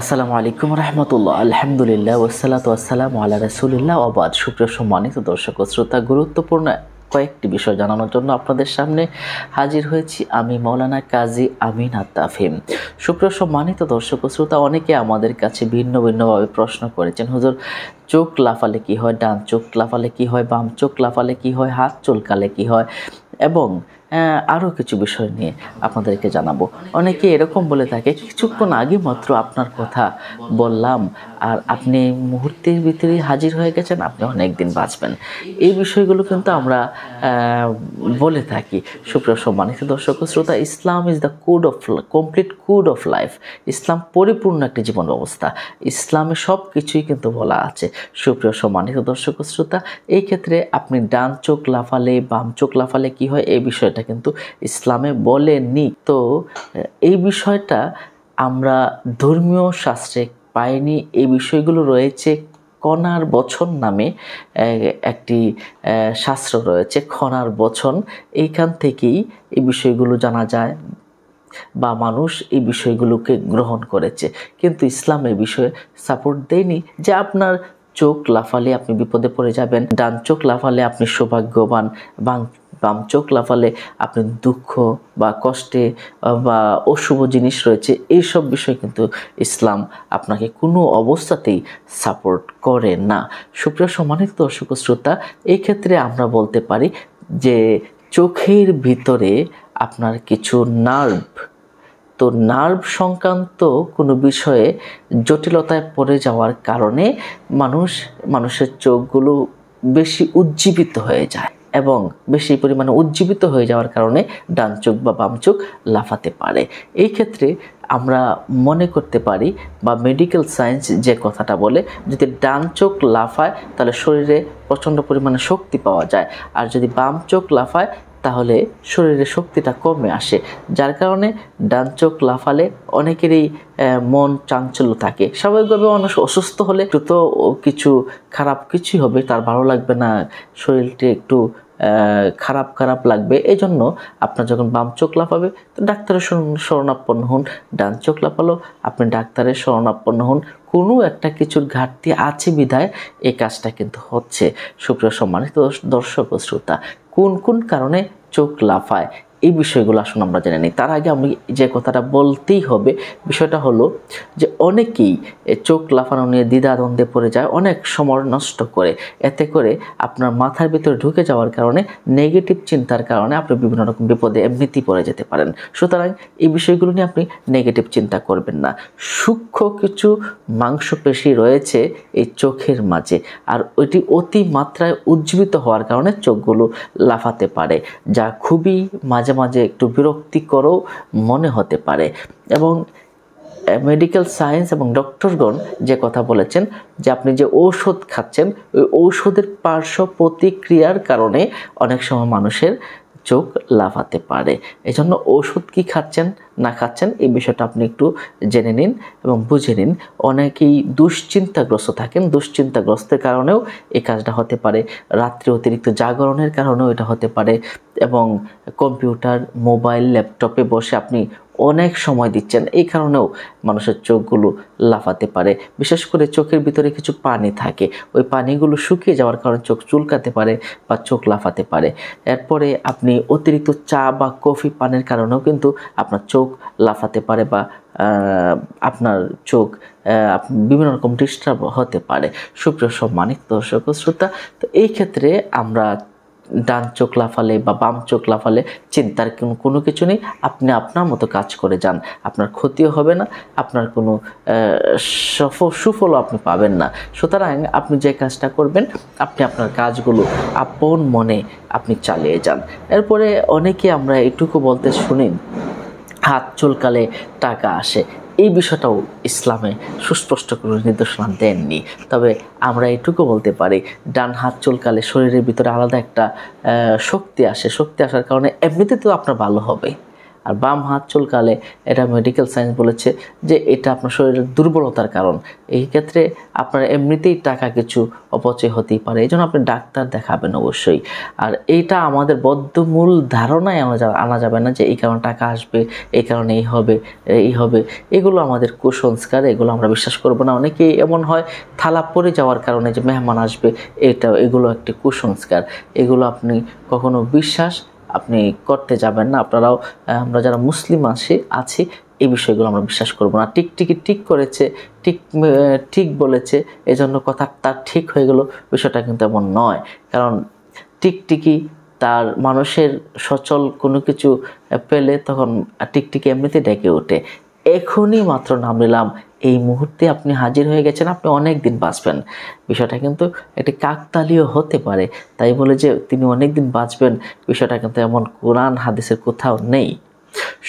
আসসালামু আলাইকুম রহমতুল্লাহ। আলহামদুলিল্লাহ ওসালাত আসসালাম আল্লাহ রসুলিল্লাহ। ওবাদ, সুপ্রিয় সম্মানিত দর্শক ও শ্রোতা, গুরুত্বপূর্ণ কয়েকটি বিষয় জানানোর জন্য আপনাদের সামনে হাজির হয়েছি আমি মৌলানা কাজী আমিন আত্তাফিম সুপ্রিয় সম্মানিত দর্শক ও শ্রোতা, অনেকে আমাদের কাছে ভিন্ন ভিন্নভাবে প্রশ্ন করেছেন, হুজুর, চোখ লাফালে কি হয়? ডান চোখ লাফালে কি হয়? বাম চোখ লাফালে কি হয়? হাত চুলকালে কি হয়? এবং আরও কিছু বিষয় নিয়ে আপনাদেরকে জানাব। অনেকে এরকম বলে থাকে, কিছুক্ষণ আগে মাত্র আপনার কথা বললাম আর আপনি মুহূর্তের ভিতরে হাজির হয়ে গেছেন, আপনি অনেক দিন বাঁচবেন। এই বিষয়গুলো কিন্তু আমরা বলে থাকি। সুপ্রিয় সম্মানিত দর্শক শ্রোতা, Islam is the code of complete code of life ইসলাম পরিপূর্ণ একটি জীবন ব্যবস্থা। ইসলামে সব কিছুই কিন্তু বলা আছে। সুপ্রিয় সম্মানিত দর্শক শ্রোতা, এই ক্ষেত্রে আপনি ডান চোখ লাফালে, বাম চোখ লাফালে কি হয়, এই বিষয়টা কিন্তু ইসলামে বলেনি। তো এই বিষয়টা আমরা ধর্মীয় শাস্ত্রে পাইনি এই বিষয়গুলো রয়েছে কণার বছর নামে একটি শাস্ত্র রয়েছে, খনার বছন এইখান থেকেই এই বিষয়গুলো জানা যায় বা মানুষ এই বিষয়গুলোকে গ্রহণ করেছে। কিন্তু ইসলাম এই বিষয়ে সাপোর্ট দেয়নি যে আপনার চোখ লাফালে আপনি বিপদে পড়ে যাবেন, ডান চোখ লাফালে আপনি সৌভাগ্যবান, বাম বাম চোখ লাফালে আপনি দুঃখ বা কষ্টে বা অশুভ জিনিস রয়েছে, এইসব বিষয় কিন্তু ইসলাম আপনাকে কোনো অবস্থাতেই সাপোর্ট করে না। সুপ্রিয় সম্মানিত দর্শক শ্রোতা, এই ক্ষেত্রে আমরা বলতে পারি যে চোখের ভিতরে আপনার কিছু নার্ভ তো নার্ভ সংক্রান্ত কোনো বিষয়ে জটিলতায় পড়ে যাওয়ার কারণে মানুষ, মানুষের চোখগুলো বেশি উজ্জীবিত হয়ে যায়। এবং বেশি পরিমাণে উজ্জীবিত হয়ে যাওয়ার কারণে ডান চোখ বা বাম চোখ লাফাতে পারে। এই ক্ষেত্রে আমরা মনে করতে পারি বা মেডিকেল সায়েন্স যে কথাটা বলে, যদি ডান চোখ লাফায়, তাহলে শরীরে প্রচণ্ড পরিমাণে শক্তি পাওয়া যায়। আর যদি বাম চোখ লাফায়, তাহলে শরীরে শক্তিটা কমে আসে। যার কারণে ডান চোখ লাফালে অনেকেরই মন চাঞ্চল্য থাকে। স্বাভাবিকভাবে মানুষ অসুস্থ হলে একটু তো কিছু খারাপ কিছুই হবে, তার ভালো লাগবে না। শরীরটি একটু খারাপ খারাপ লাগবে। এই জন্য আপনার যখন বাম চোখ লাফাবে, তো ডাক্তারের শরণাপন্ন হন। ডান চোখ লাফালো, আপনি ডাক্তারের শরণাপন্ন হন। কোনো একটা কিছুর ঘাটতি আছে বিধায় এই কাজটা কিন্তু হচ্ছে। সুপ্রিয় সম্মানিত দর্শক শ্রোতা, কোন কোন কারণে চোখ লাফায়? এই বিষয়গুলো আসুন আমরা জেনে নিই। তার আগে আমি যে কথাটা বলতেই হবে, বিষয়টা হলো যে অনেকেই চোখ লাফানো নিয়ে দ্বিধাদ্বন্দ্বে পড়ে যায়, অনেক সময় নষ্ট করে। এতে করে আপনার মাথার ভিতরে ঢুকে যাওয়ার কারণে নেগেটিভ চিন্তার কারণে আপনি বিভিন্ন রকম বিপদে এমনিতেই পড়ে যেতে পারেন। সুতরাং এই বিষয়গুলো নিয়ে আপনি নেগেটিভ চিন্তা করবেন না। সূক্ষ্ম কিছু মাংসপেশি রয়েছে এই চোখের মাঝে, আর ওইটি অতি মাত্রায় উজ্জীবিত হওয়ার কারণে চোখগুলো লাফাতে পারে, যা খুবই মাঝে মাঝে মাঝে একটু বিরক্তিকরও মনে হতে পারে। এবং মেডিকেল সায়েন্স এবং ডক্টরগণ যে কথা বলেছেন যে আপনি যে ঔষধ খাচ্ছেন, ওই ঔষধের পার্শ্ব প্রতিক্রিয়ার কারণে অনেক সময় মানুষের চোখ লাফাতে পারে। এজন্য জন্য ওষুধ কি খাচ্ছেন, না খাচ্ছেন, এই বিষয়টা আপনি একটু জেনে নিন এবং বুঝে নিন। অনেকেই দুশ্চিন্তাগ্রস্ত থাকেন। দুশ্চিন্তাগ্রস্তের কারণেও এই কাজটা হতে পারে। রাত্রে অতিরিক্ত জাগরণের কারণেও এটা হতে পারে এবং কম্পিউটার, মোবাইল, ল্যাপটপে বসে আপনি অনেক সময় দিচ্ছেন। এই কারণেও মানুষের চোখগুলো লাফাতে পারে। বিশেষ করে চোখের ভিতরে কিছু পানি থাকে। ওই পানিগুলো শুকিয়ে যাওয়ার কারণে চোখ চুলকাতে পারে বা চোখ লাফাতে পারে। এরপরে আপনি অতিরিক্ত চা বা কফি পানের কারণেও কিন্তু আপনার চোখ লাফাতে পারে বা আপনার চোখ বিভিন্ন রকম ডিস্টার্ব হতে পারে। সুপ্রিয় সম্মানিত দর্শক শ্রোতা, তো এই ক্ষেত্রে আমরা ডান চোখ লাফালে বা বাম চোখ লাফালে চিন্তার কোনো কিছু নেই। আপনি আপনার মতো কাজ করে যান। আপনার ক্ষতিও হবে না, আপনার কোনো সফল, সুফলও আপনি পাবেন না। সুতরাং আপনি যে কাজটা করবেন, আপনি আপনার কাজগুলো আপন মনে আপনি চালিয়ে যান। এরপরে অনেকে আমরা এটুকু বলতে শুনি, হাত চুলকালে টাকা আসে। এই বিষয়টাও ইসলামে সুস্পষ্ট করে নির্দেশনা দেননি। তবে আমরা এটুকু বলতে পারি, ডান হাত চুলকালে শরীরের ভিতরে আলাদা একটা শক্তি আসে। শক্তি আসার কারণে এমনিতে তো আপনার ভালো হবে। আর বাম হাত চুলকালে এটা মেডিকেল সায়েন্স বলেছে যে এটা আপনার শরীরের দুর্বলতার কারণ। এই ক্ষেত্রে আপনার এমনিতেই টাকা কিছু অপচয় হতেই পারে, এই জন্য আপনি ডাক্তার দেখাবেন অবশ্যই। আর এইটা আমাদের বদ্ধমূল ধারণায় আনা আনা যাবে না যে এই কারণে টাকা আসবে, এই কারণে এই হবে এই হবে। এগুলো আমাদের কুসংস্কার, এগুলো আমরা বিশ্বাস করব না। অনেকেই এমন হয়, থালা পড়ে যাওয়ার কারণে যে মেহমান আসবে, এটা এগুলো একটি কুসংস্কার। এগুলো আপনি কখনো বিশ্বাস আপনি করতে যাবেন না। আপনারাও আমরা যারা মুসলিম আসি আছি, এই বিষয়গুলো আমরা বিশ্বাস করব না। টিক টিকি ঠিক করেছে, ঠিক ঠিক বলেছে, এজন্য কথা তার ঠিক হয়ে গেল, বিষয়টা কিন্তু এমন নয়। কারণ টিকটিকি তার মানুষের সচল কোনো কিছু পেলে তখন টিকটিকি এমনিতে ডেকে ওঠে। এখনই মাত্র নাম নিলাম। এই মুহূর্তে আপনি হাজির হয়ে গেছেন, আপনি অনেক দিন বাঁচবেন। বিষয়টা কিন্তু একটি কাকতালীয় হতে পারে। তাই বলে যে তিনি অনেক দিন বাঁচবেন, বিষয়টা কিন্তু এমন কোরআন হাদিসের কোথাও নেই।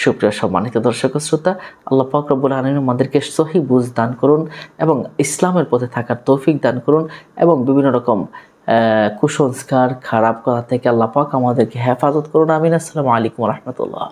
সুপ্রিয় সম্মানিত দর্শক শ্রোতা, আল্লাহ পাক রব্বুল আলমিন আমাদেরকে সহি বুঝ দান করুন এবং ইসলামের পথে থাকার তৌফিক দান করুন এবং বিভিন্ন রকম কুসংস্কার, খারাপ কথা থেকে আল্লাহ পাক আমাদেরকে হেফাজত করুন। আমিন। আসসালামু আলাইকুম রহমতুল্লাহ।